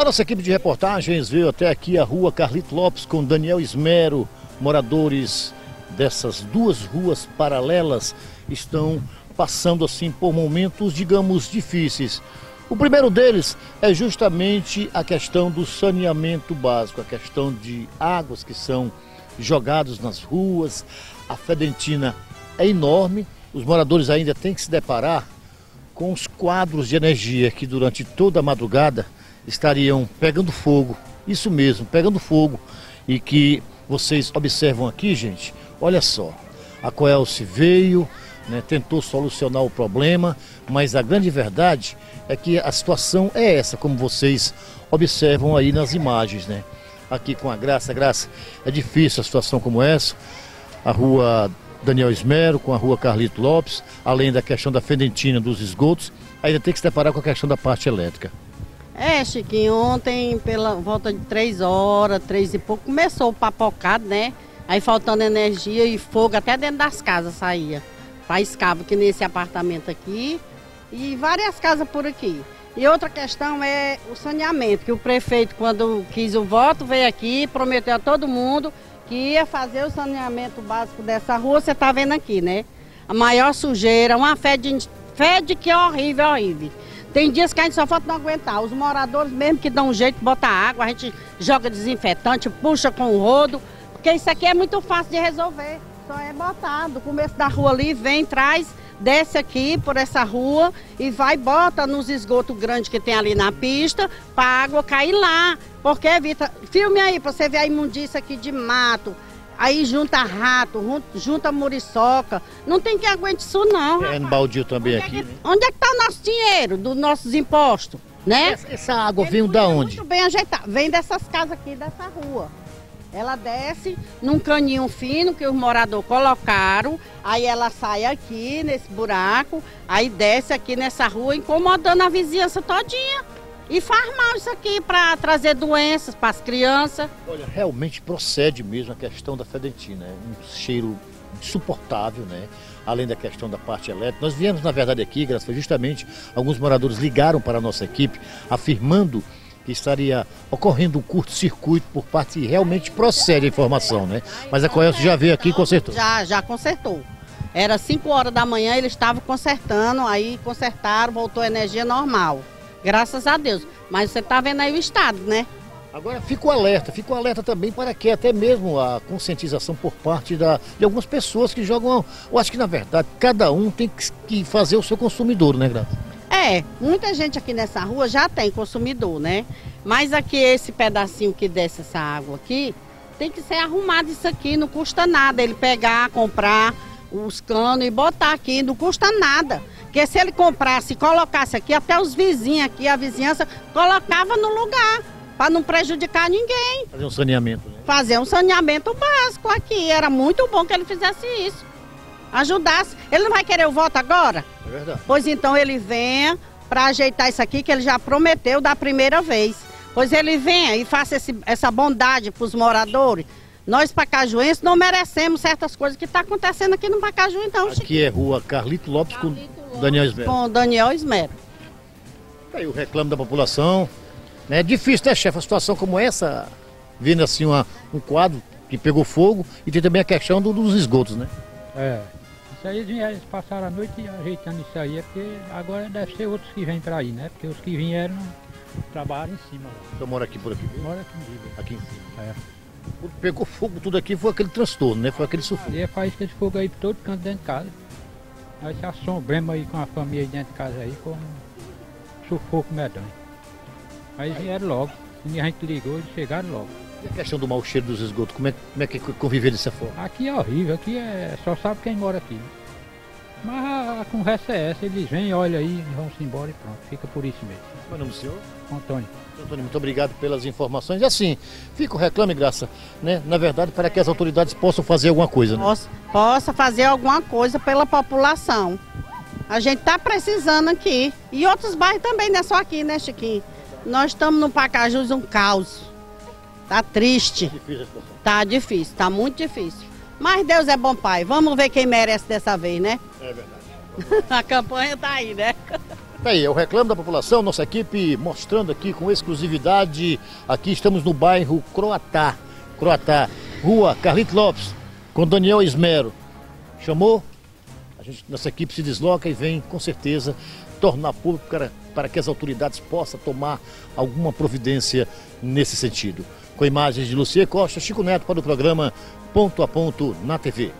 A nossa equipe de reportagens veio até aqui a rua Carlito Lopes com Daniel Esmero. Moradores dessas duas ruas paralelas estão passando assim por momentos, digamos, difíceis. O primeiro deles é justamente a questão do saneamento básico, a questão de águas que são jogadas nas ruas. A fedentina é enorme, os moradores ainda têm que se deparar com os quadros de energia que durante toda a madrugada estariam pegando fogo. Isso mesmo, pegando fogo. E que vocês observam aqui, gente, olha só. A Coelce veio, né, tentou solucionar o problema, mas a grande verdade é que a situação é essa, como vocês observam aí nas imagens, né? Aqui com a Graça, Graça, é difícil a situação como essa. A rua Daniel Esmero com a rua Carlito Lopes, além da questão da fedentina dos esgotos, ainda tem que se deparar com a questão da parte elétrica. É, Chiquinho, ontem, pela volta de três horas, três e pouco, começou o papocado, né? Aí faltando energia e fogo até dentro das casas saía. Faz cabo que nesse apartamento aqui e várias casas por aqui. E outra questão é o saneamento, que o prefeito, quando quis o voto, veio aqui, prometeu a todo mundo que ia fazer o saneamento básico dessa rua, você está vendo aqui, né? A maior sujeira, uma fede, fede que é horrível, horrível. Tem dias que a gente só falta não aguentar. Os moradores, mesmo que dão um jeito, bota água, a gente joga desinfetante, puxa com o rodo, porque isso aqui é muito fácil de resolver. Só é botar do começo da rua ali, vem, traz, desce aqui por essa rua e vai, bota nos esgotos grandes que tem ali na pista, para a água cair lá. Porque evita. Filme aí para você ver a imundícia aqui de mato. Aí junta rato, junta muriçoca. Não tem que aguente isso, não. É no baldio também onde aqui. É que, né? Onde é que está o nosso dinheiro, dos nossos impostos? Né? Essa, essa água vem da onde? Muito bem ajeitada. Vem dessas casas aqui, dessa rua. Ela desce num caninho fino que os moradores colocaram, aí ela sai aqui nesse buraco, aí desce aqui nessa rua, incomodando a vizinhança todinha. E faz mal isso aqui para trazer doenças para as crianças. Olha, realmente procede mesmo a questão da fedentina. É um cheiro insuportável, né? Além da questão da parte elétrica. Nós viemos, na verdade, aqui, graças justamente, alguns moradores ligaram para a nossa equipe, afirmando que estaria ocorrendo um curto-circuito por parte, realmente procede a informação, né? Mas a Coelce já veio aqui e consertou. Já, já consertou. Era 5 horas da manhã, eles estavam consertando, aí consertaram, voltou a energia normal. Graças a Deus. Mas você está vendo aí o estado, né? Agora fica o alerta, fica o alerta também para que até mesmo a conscientização por parte da, de algumas pessoas que jogam. Eu acho que na verdade cada um tem que fazer o seu consumidor, né, Graça? É, muita gente aqui nessa rua já tem consumidor, né? Mas aqui esse pedacinho que desce essa água aqui, tem que ser arrumado isso aqui, não custa nada ele pegar, comprar os canos e botar aqui, não custa nada. Porque se ele comprasse e colocasse aqui, até os vizinhos aqui, a vizinhança, colocava no lugar, para não prejudicar ninguém. Fazer um saneamento. Né? Fazer um saneamento básico aqui. Era muito bom que ele fizesse isso. Ajudasse. Ele não vai querer o voto agora? É verdade. Pois então ele venha para ajeitar isso aqui que ele já prometeu da primeira vez. Pois ele venha e faça esse, essa bondade para os moradores. Nós, pacajuenses, não merecemos certas coisas que estão tá acontecendo aqui no Pacaju, então. Aqui Chiquinho. é rua Carlito Lopes Carlito com Daniel Esmero. Com Daniel Esmero. Aí o reclamo da população. É difícil, né, chefe? A situação como essa, vendo assim uma, um quadro que pegou fogo e tem também a questão do, dos esgotos, né? É. Isso aí eles passaram a noite ajeitando isso aí, é porque agora deve ser outros que vêm para aí, né? Porque os que vieram trabalham em cima. Então mora aqui por aqui? Mora aqui em Bíblia. Aqui em cima. É. Pegou fogo tudo aqui, foi aquele transtorno, né? Foi aquele sufoco. E é faísca de fogo aí por todo canto dentro de casa. Nós se assombremos aí com a família dentro de casa aí com um sufoco medonho. Aí vieram logo. A gente ligou, eles chegaram logo. E a questão do mau cheiro dos esgotos, como é, como é que conviver dessa forma? Aqui é horrível, aqui é. Só sabe quem mora aqui. Mas a, a conversa é essa, eles vêm, olham aí, vão-se embora e pronto, fica por isso mesmo. Qual é o nome do senhor? Antônio. Antônio, muito obrigado pelas informações. E assim, fica o reclame, Graça, né? Na verdade, para que as autoridades possam fazer alguma coisa, né? Possa, possa fazer alguma coisa pela população. A gente está precisando aqui. E outros bairros também, não é só aqui, né, Chiquinho? Nós estamos no Pacajus um caos. Tá triste. Tá difícil a situação. Tá difícil, tá muito difícil. Mas Deus é bom pai. Vamos ver quem merece dessa vez, né? É verdade. a campanha tá aí, né? Tá aí, é o reclamo da população, nossa equipe mostrando aqui com exclusividade. Aqui estamos no bairro Croatá. Croatá, rua Carlito Lopes, com Daniel Esmero. Chamou? A gente, nossa equipe se desloca e vem, com certeza, tornar público para, para que as autoridades possam tomar alguma providência nesse sentido. Com imagens de Lucia Costa, Chico Neto para o programa Ponto a Ponto na TV.